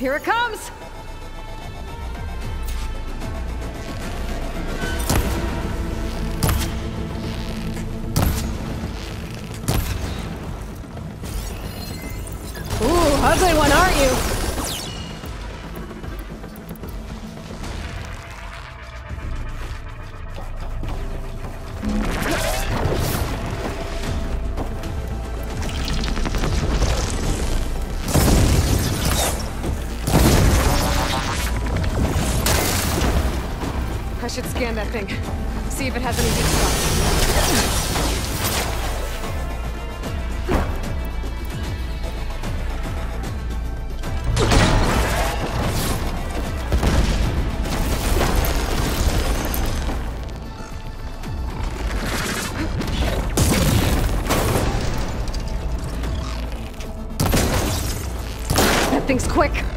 Here it comes! Ooh, ugly one, aren't you? Should scan that thing. See if it has any weak spots. Thing's quick.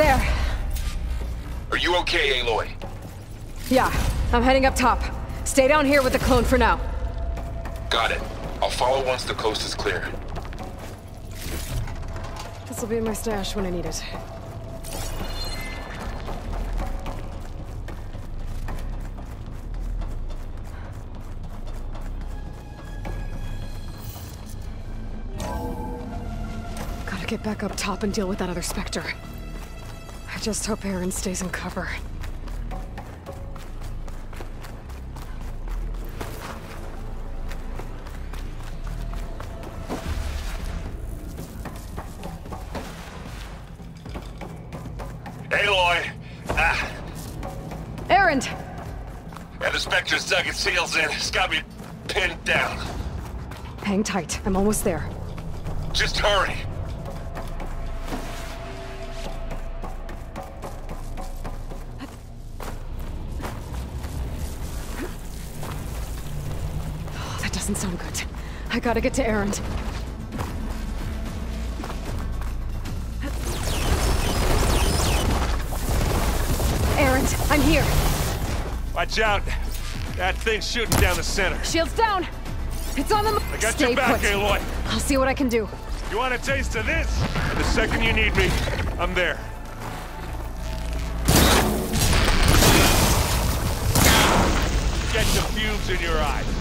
There. Are you okay, Aloy? Yeah, I'm heading up top. Stay down here with the clone for now. Got it. I'll follow once the coast is clear. This will be in my stash when I need it. Gotta get back up top and deal with that other Spectre. I just hope Erend stays in cover. Aloy! Ah, Erend! and the Spectre's dug its heels in. It's got me pinned down. Hang tight. I'm almost there. Just hurry. Doesn't sound good. I gotta get to Erend. Erend, I'm here. Watch out. That thing's shooting down the center. Shields down. It's on the. I got Stay your back, put. Aloy. I'll see what I can do. You want a taste of this? The second you need me, I'm there. Get the fumes in your eyes.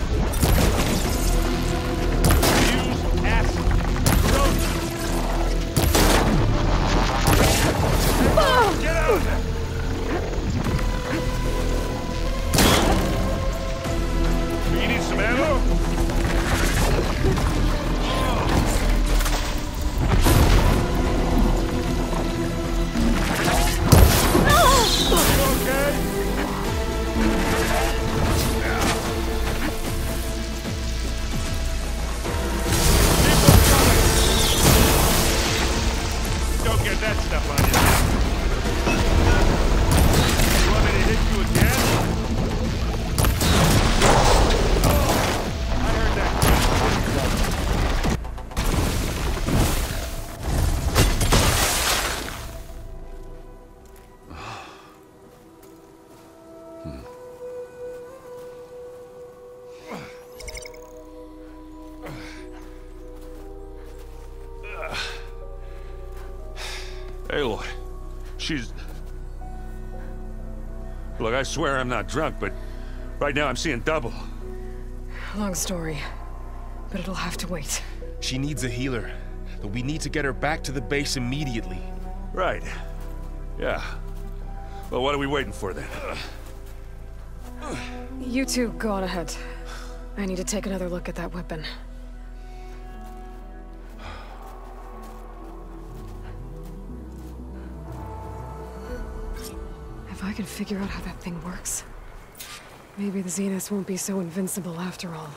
Aloy, she's... Look, I swear I'm not drunk, but right now I'm seeing double. Long story, but it'll have to wait. She needs a healer, but we need to get her back to the base immediately. Right. Yeah. Well, what are we waiting for then? You two go on ahead. I need to take another look at that weapon. If I can figure out how that thing works, maybe the Zeniths won't be so invincible after all.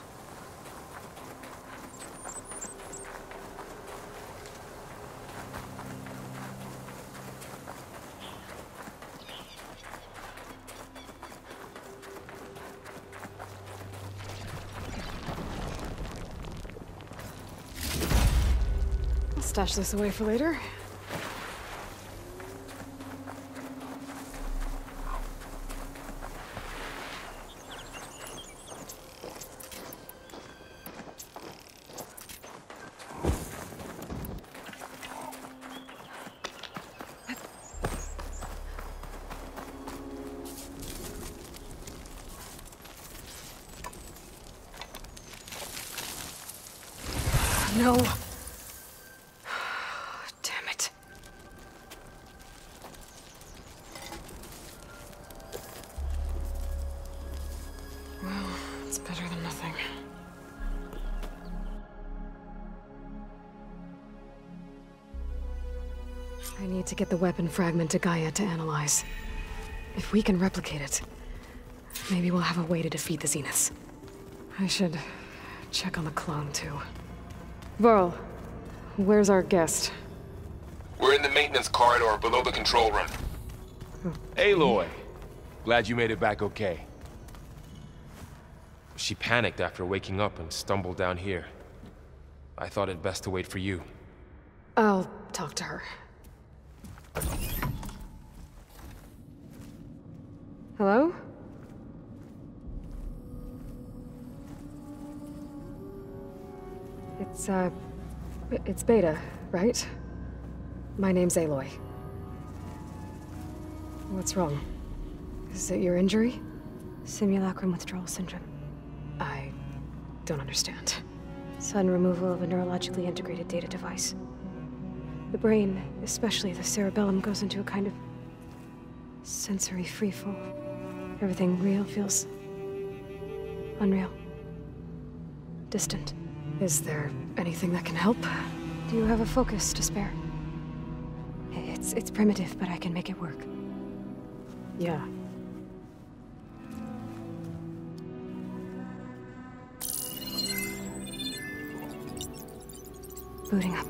Stash this away for later. No. Better than nothing. I need to get the weapon fragment to Gaia to analyze. If we can replicate it, maybe we'll have a way to defeat the Zeniths. I should check on the clone, too. Varl, where's our guest? We're in the maintenance corridor below the control room. Aloy! Glad you made it back okay. She panicked after waking up and stumbled down here. I thought it best to wait for you. I'll talk to her. Hello? It's, uh... It's Beta, right? My name's Aloy. What's wrong? Is it your injury? Simulacrum withdrawal syndrome. Don't understand. Sudden removal of a neurologically integrated data device. The brain, especially the cerebellum, goes into a kind of sensory freefall. Everything real feels unreal. Distant. Is there anything that can help? Do you have a focus to spare? It's it's primitive, but I can make it work. Yeah. Booting up.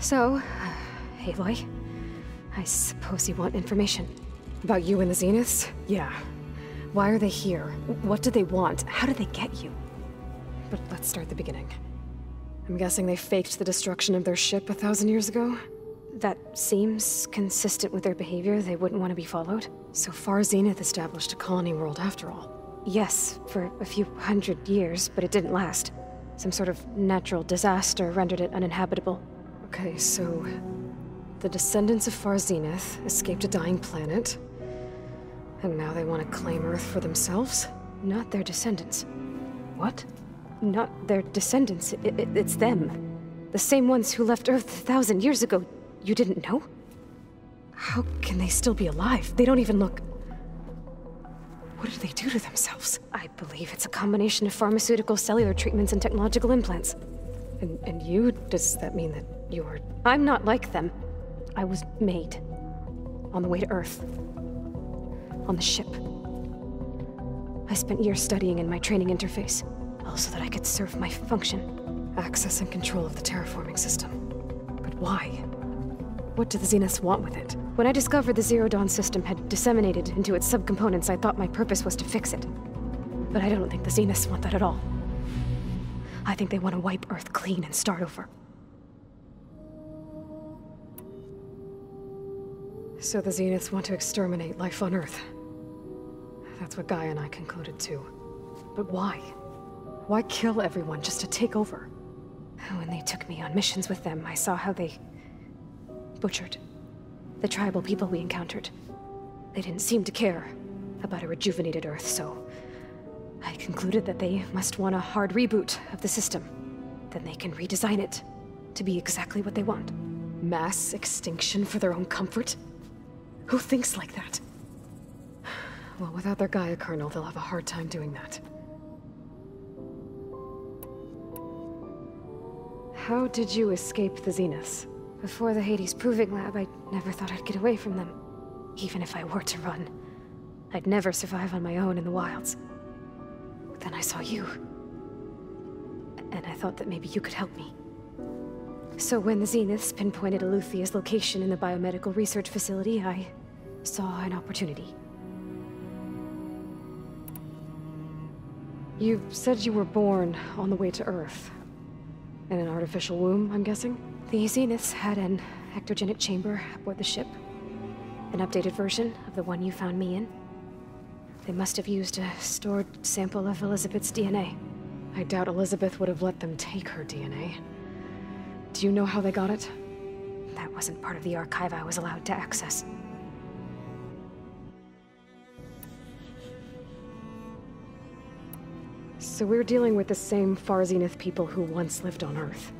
So, Aloy, I suppose you want information. About you and the Zeniths? Yeah. Why are they here? What do they want? How did they get you? But let's start the beginning. I'm guessing they faked the destruction of their ship a thousand years ago? That seems consistent with their behavior. They wouldn't want to be followed. So far, Zenith established a colony world after all. Yes, for a few hundred years, but it didn't last. Some sort of natural disaster rendered it uninhabitable. Okay, so... The descendants of Far Zenith escaped a dying planet, and now they want to claim Earth for themselves? Not their descendants. What? Not their descendants. I I it's them. The same ones who left Earth a thousand years ago. You didn't know? How can they still be alive? They don't even look... What did they do to themselves? I believe it's a combination of pharmaceutical, cellular treatments, and technological implants. And, and you? Does that mean that you're... I'm not like them. I was made. On the way to Earth. On the ship. I spent years studying in my training interface, all so that I could serve my function. Access and control of the terraforming system. But why? What do the Zeniths want with it? When I discovered the Zero Dawn system had disseminated into its subcomponents, I thought my purpose was to fix it. But I don't think the Zeniths want that at all. I think they want to wipe Earth clean and start over. So the Zeniths want to exterminate life on Earth. That's what Gaia and I concluded too. But why? Why kill everyone just to take over? When they took me on missions with them, I saw how they butchered. The tribal people we encountered. They didn't seem to care about a rejuvenated Earth, so I concluded that they must want a hard reboot of the system. Then they can redesign it to be exactly what they want. Mass extinction for their own comfort? Who thinks like that? Well, without their Gaia kernel, they'll have a hard time doing that. How did you escape the Zeniths? Before the Hades Proving Lab, I never thought I'd get away from them. Even if I were to run. I'd never survive on my own in the wilds. Then I saw you. And I thought that maybe you could help me. So when the Zeniths pinpointed Aleuthia's location in the biomedical research facility, I saw an opportunity. You said you were born on the way to Earth. In an artificial womb, I'm guessing? The Zeniths had an ectogenic chamber aboard the ship. An updated version of the one you found me in. They must have used a stored sample of Elisabet's DNA. I doubt Elizabeth would have let them take her DNA. Do you know how they got it? That wasn't part of the archive I was allowed to access. So we're dealing with the same Far Zenith people who once lived on Earth.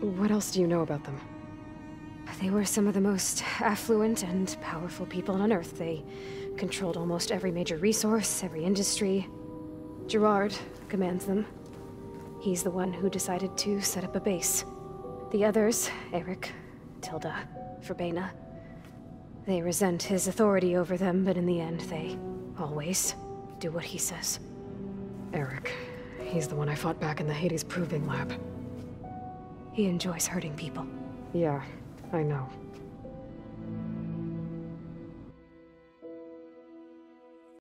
What else do you know about them? They were some of the most affluent and powerful people on Earth. They controlled almost every major resource, every industry. Gerard commands them. He's the one who decided to set up a base. The others, Erik, Tilda, Verbena, they resent his authority over them, but in the end, they always do what he says. Erik. He's the one I fought back in the Hades Proving Lab. He enjoys hurting people. Yeah, I know.